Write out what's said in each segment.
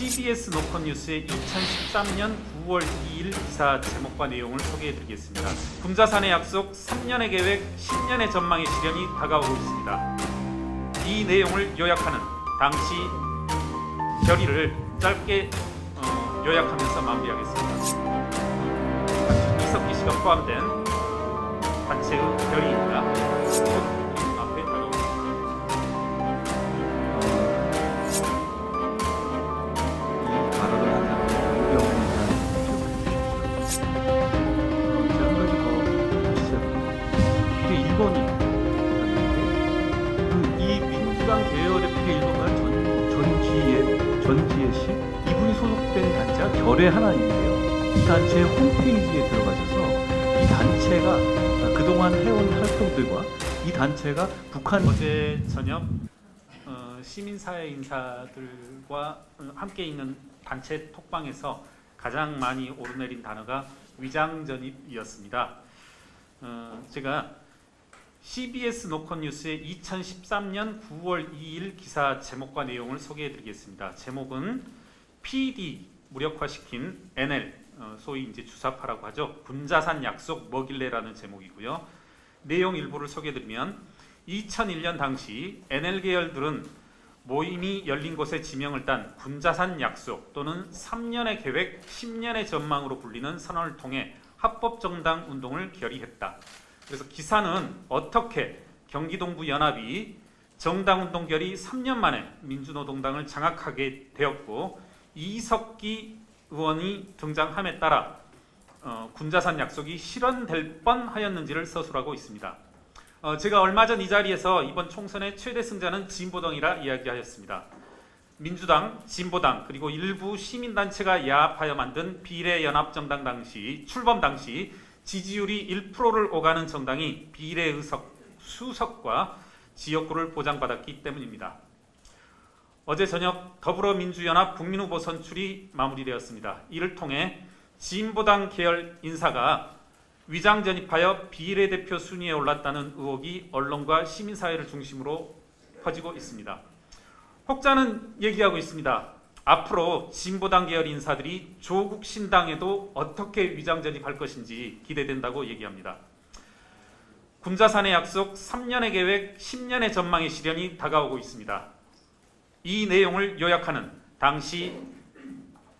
CBS 노컷 뉴스의 2013년 9월 2일 기사 제목과 내용을 소개해드리겠습니다. 군자산의 약속 3년의 계획 10년의 전망의 실현이 다가오고 있습니다. 이 내용을 요약하는 당시 결의를 짧게 어, 요약하면서 마무리하겠습니다. 이석기 씨가 포함된 단체의 결의입니다. 계열의 비례 1번과 전, 전지혜, 전지혜 씨 이분이 소속된 단체가 결의 하나인데요. 이 단체의 홈페이지에 들어가셔서 이 단체가 아, 그동안 해온 활동들과 이 단체가 북한 어제 저녁 어, 시민사회 인사들과 어, 함께 있는 단체 톡방에서 가장 많이 오르내린 단어가 위장전입이었습니다. 어, 제가 CBS 노컷 뉴스의 2013년 9월 2일 기사 제목과 내용을 소개해드리겠습니다. 제목은 PD 무력화시킨 NL 어, 소위 이제 주사파라고 하죠. 군자산 약속 뭐길래라는 제목이고요. 내용 일부를 소개해드리면 2001년 당시 NL 계열들은 모임이 열린 곳에 지명을 딴 군자산 약속 또는 3년의 계획, 10년의 전망으로 불리는 선언을 통해 합법 정당 운동을 결의했다. 그래서 기사는 어떻게 경기동부 연합이 정당 운동 결의 3년 만에 민주노동당을 장악하게 되었고 이석기 의원이 등장함에 따라 어, 군자산 약속이 실현될 뻔하였는지를 서술하고 있습니다. 어, 제가 얼마 전 이 자리에서 이번 총선의 최대 승자는 진보당이라 이야기하였습니다. 민주당, 진보당 그리고 일부 시민단체가 야합하여 만든 비례연합정당 당시 출범 당시 지지율이 1%를 오가는 정당이 비례의석 수석과 지역구를 보장받았기 때문입니다. 어제 저녁 더불어민주연합 국민후보 선출이 마무리되었습니다. 이를 통해 진보당 계열 인사가 위장 전입하여 비례대표 순위에 올랐다는 의혹이 언론과 시민사회를 중심으로 퍼지고 있습니다. 혹자는 얘기하고 있습니다. 앞으로 진보당 계열 인사들이 조국 신당에도 어떻게 위장 전입할 것인지 기대된다고 얘기합니다. 군자산의 약속 3년의 계획 10년의 전망의 실현이 다가오고 있습니다. 이 내용을 요약하는 당시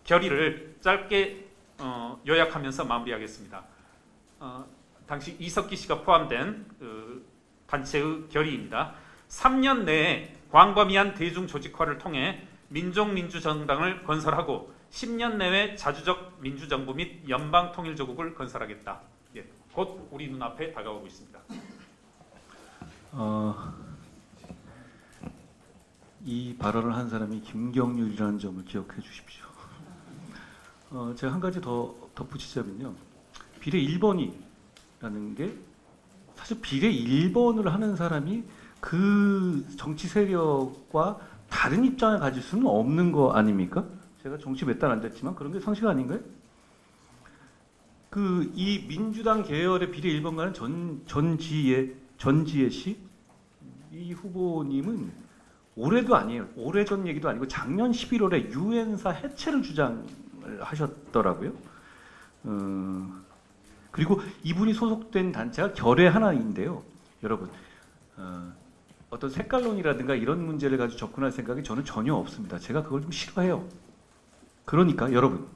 결의를 짧게 어, 요약하면서 마무리하겠습니다. 어, 당시 이석기 씨가 포함된 그 단체의 결의입니다. 3년 내에 광범위한 대중 조직화를 통해 민족민주정당을 건설하고 10년 내외 자주적 민주정부 및 연방통일조국을 건설하겠다. 예, 곧 우리 눈앞에 다가오고 있습니다. 어, 이 발언을 한 사람이 김경률이라는 점을 기억해 주십시오. 어, 제가 한 가지 더 덧붙이자면요. 비례 1번이라는 게 사실 비례 1번을 하는 사람이 그 정치 세력과 다른 입장을 가질 수는 없는 거 아닙니까? 제가 정치 몇 달 안 됐지만 그런 게 상식 아닌가요? 그 이 민주당 계열의 비례 1번가는 전 전지혜 전지혜 씨 이 후보님은 올해도 아니에요. 오래전 얘기도 아니고 작년 11월에 유엔사 해체를 주장을 하셨더라고요. 어, 그리고 이분이 소속된 단체가 결의 하나인데요. 여러분 어, 어떤 색깔론이라든가 이런 문제를 가지고 접근할 생각이 저는 전혀 없습니다. 제가 그걸 좀 싫어해요. 그러니까 여러분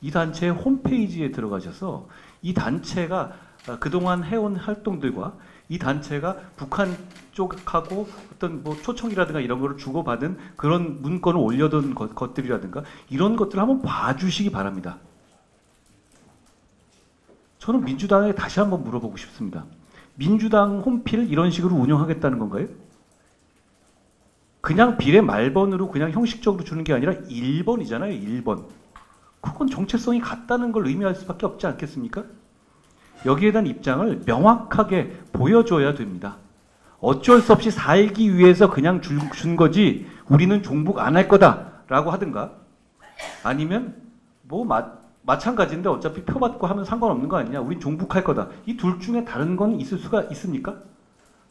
이 단체의 홈페이지에 들어가셔서 이 단체가 아, 그동안 해온 활동들과 이 단체가 북한 쪽하고 어떤 뭐 초청이라든가 이런 거를 주고받은 그런 문건을 올려둔 것, 것들이라든가 이런 것들을 한번 봐주시기 바랍니다. 저는 민주당에 다시 한번 물어보고 싶습니다. 민주당 홈피를 이런 식으로 운영하겠다는 건가요? 그냥 비례 말번으로 그냥 형식적으로 주는 게 아니라 1번이잖아요. 1번. 그건 정체성이 같다는 걸 의미할 수밖에 없지 않겠습니까? 여기에 대한 입장을 명확하게 보여줘야 됩니다. 어쩔 수 없이 살기 위해서 그냥 준, 준 거지 우리는 종북 안 할 거다라고 하든가 아니면 뭐 마, 마찬가지인데 어차피 표 받고 하면 상관없는 거 아니냐 우린 종북할 거다 이 둘 중에 다른 건 있을 수가 있습니까?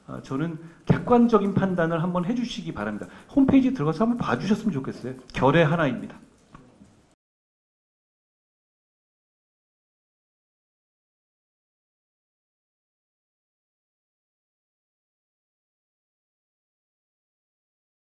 아, 저는 객관적인 판단을 한번 해주시기 바랍니다. 홈페이지 들어가서 한번 봐주셨으면 좋겠어요. 결의 하나입니다.